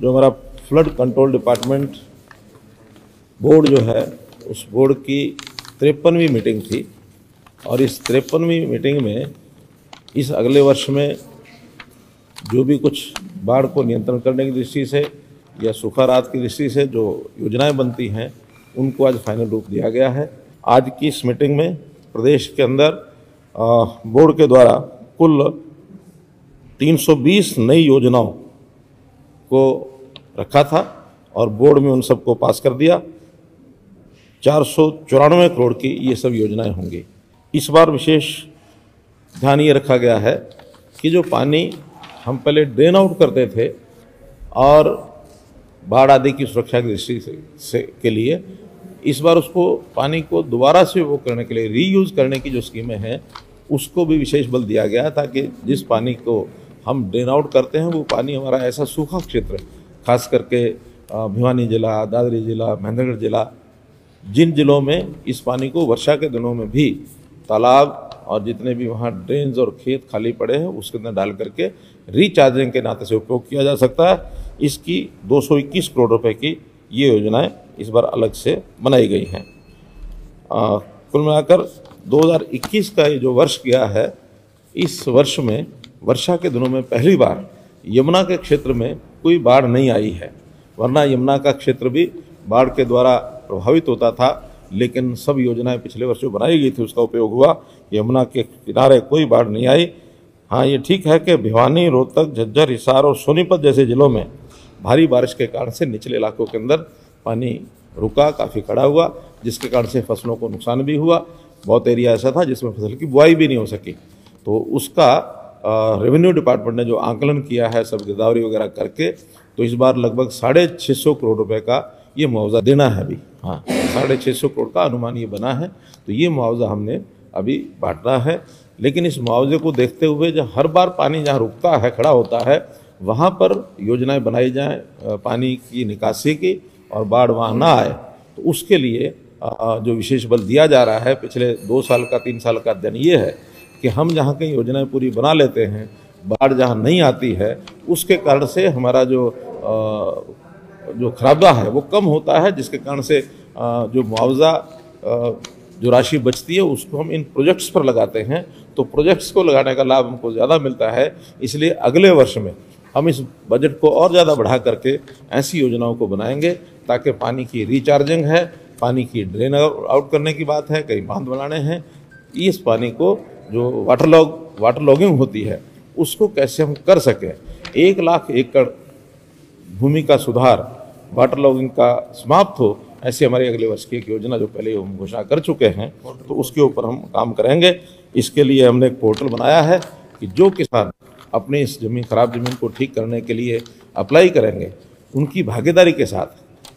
जो हमारा flood control department board जो है, उस बोर्ड की तिरपनवीं मीटिंग थी और इस तिरपनवीं मीटिंग में इस अगले वर्ष में जो भी कुछ बाढ़ को नियंत्रण करने की दृष्टि से या सूखा राहत की दृष्टि से जो योजनाएँ बनती हैं, उनको आज फाइनल रूप दिया गया है। आज की इस मीटिंग में प्रदेश के अंदर बोर्ड के द्वारा कुल 320 नई योजनाओं को रखा था और बोर्ड में उन सबको पास कर दिया। चार सौ चौरानवे करोड़ की ये सब योजनाएँ होंगी। इस बार विशेष ध्यान ये रखा गया है कि जो पानी हम पहले ड्रेन आउट करते थे और बाढ़ आदि की सुरक्षा की दृष्टि से, से के लिए इस बार उसको पानी को दोबारा से वो करने के लिए रीयूज़ करने की जो स्कीमें हैं उसको भी विशेष बल दिया गया ताकि जिस पानी को हम ड्रेन आउट करते हैं, वो पानी हमारा ऐसा सूखा क्षेत्र है, खास करके भिवानी जिला, दादरी जिला, महेंद्रगढ़ जिला, जिन जिलों में इस पानी को वर्षा के दिनों में भी तालाब और जितने भी वहाँ ड्रेन्स और खेत खाली पड़े हैं, उसके अंदर डाल करके रिचार्जिंग के नाते से उपयोग किया जा सकता है। इसकी 221 करोड़ रुपए की ये योजनाएँ इस बार अलग से बनाई गई हैं। कुल मिलाकर 2021 का ये जो वर्ष गया है, इस वर्ष में वर्षा के दिनों में पहली बार यमुना के क्षेत्र में कोई बाढ़ नहीं आई है। वरना यमुना का क्षेत्र भी बाढ़ के द्वारा प्रभावित होता था, लेकिन सब योजनाएँ पिछले वर्षों बनाई गई थी, उसका उपयोग हुआ। यमुना के किनारे कोई बाढ़ नहीं आई। हाँ ये ठीक है कि भिवानी, रोहतक, झज्जर, हिसार और सोनीपत जैसे जिलों में भारी बारिश के कारण से निचले इलाकों के अंदर पानी रुका, काफ़ी खड़ा हुआ, जिसके कारण से फ़सलों को नुकसान भी हुआ। बहुत एरिया ऐसा था जिसमें फ़सल की बुआई भी नहीं हो सकी। तो उसका रेवेन्यू डिपार्टमेंट ने जो आंकलन किया है सब गिरदावरी वगैरह करके तो इस बार लगभग साढ़े छः सौ करोड़ रुपए का ये मुआवजा देना है अभी। हाँ। साढ़े छः सौ करोड़ का अनुमान ये बना है तो ये मुआवजा हमने अभी बांटना है। लेकिन इस मुआवजे को देखते हुए जब हर बार पानी जहाँ रुकता है खड़ा होता है वहाँ पर योजनाएँ बनाई जाएँ पानी की निकासी की और बाढ़ वहाँ ना आए तो उसके लिए जो विशेष बल दिया जा रहा है पिछले दो साल का तीन साल का अध्ययन ये है कि हम जहाँ कहीं योजनाएँ पूरी बना लेते हैं, बाढ़ जहाँ नहीं आती है, उसके कारण से हमारा जो जो खराबा है, वो कम होता है, जिसके कारण से जो मुआवजा जो राशि बचती है, उसको हम इन प्रोजेक्ट्स पर लगाते हैं। तो प्रोजेक्ट्स को लगाने का लाभ हमको ज़्यादा मिलता है, इसलिए अगले वर्ष में हम इस बजट को और ज़्यादा बढ़ा करके ऐसी योजनाओं को बनाएँगे, ताकि पानी की रिचार्जिंग है, पानी की ड्रेन आउट करने की बात है, कई बाँध बनाने हैं, इस पानी को जो वाटर लॉग वाटर लॉगिंग होती है, उसको कैसे हम कर सकें? एक लाख एकड़ भूमि का सुधार वाटर लॉगिंग का समाप्त हो, ऐसी हमारी अगले वर्ष की एक योजना जो पहले हम घोषणा कर चुके हैं तो उसके ऊपर हम काम करेंगे। इसके लिए हमने एक पोर्टल बनाया है कि जो किसान अपनी इस ज़मीन, खराब ज़मीन को ठीक करने के लिए अप्लाई करेंगे, उनकी भागीदारी के साथ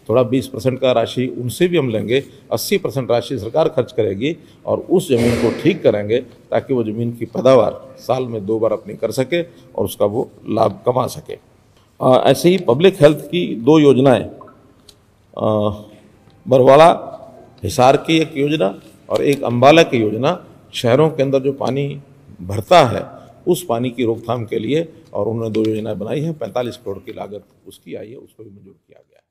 थोड़ा 20 परसेंट का राशि उनसे भी हम लेंगे 80 परसेंट राशि सरकार खर्च करेगी और उस ज़मीन को ठीक करेंगे ताकि वो ज़मीन की पैदावार साल में दो बार अपनी कर सके और उसका वो लाभ कमा सके। आ, ऐसे ही पब्लिक हेल्थ की दो योजनाएँ। बरवाड़ा हिसार की एक योजना और एक अम्बाला की योजना। शहरों के अंदर जो पानी भरता है उस पानी की रोकथाम के लिए और उन्होंने दो योजनाएँ बनाई हैं पैंतालीस करोड़ की लागत उसकी आई है उसको भी मंजूर किया गया